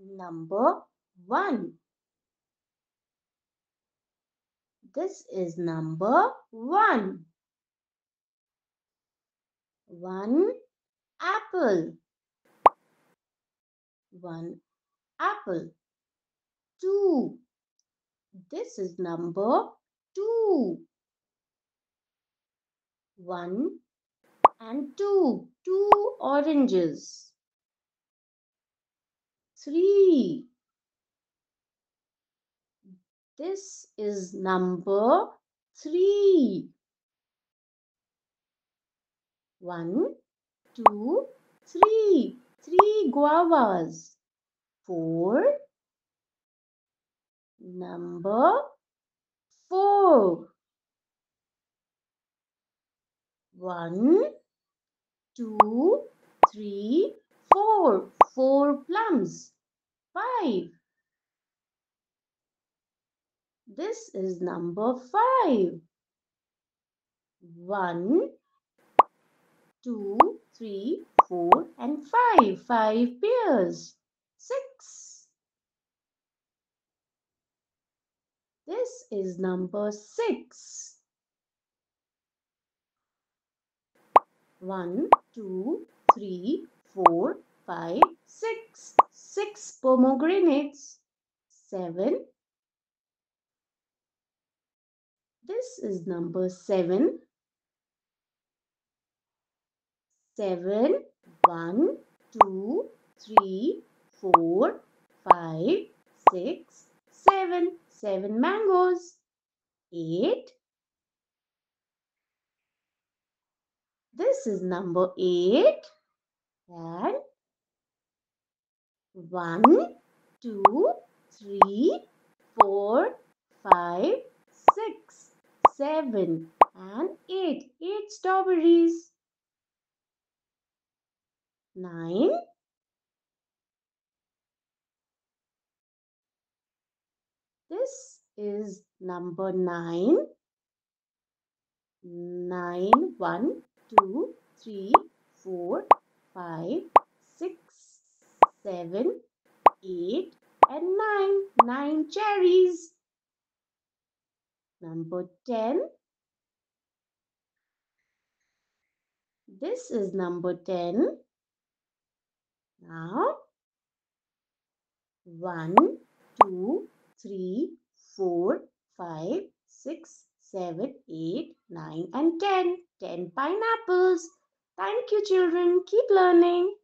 number 1. This is number 1. 1 apple. 1 apple. 2. This is number 2. 1 and 2. 2 oranges. 3. This is number 3. 1, 2, 3. 3 guavas. 4. Number 4. 1, 2, 3, 4. 4 plums. 5. This is number 5. 1, 2, 3, 4 and 5. 5 pears. 6. This is number 6. 1, 2, 3, 4, 5, 6. 6 pomegranates. 7. This is number 7. 7, 1, 2, 3, 4, 5, 6, 7. 7 mangoes. 8. This is number 8. And 1, 2, 3, 4, 5, 6, 7 and 8. 8 strawberries. 9. This is number 9. 9, 1, 2, 3, 4, 5, 6, 7, 8 and 9. 9 cherries. Number 10. This is number 10. Now, 1, 2, 3, 4, 5, 6, 7, 8, 9 and 10. 10 pineapples. Thank you children. Keep learning.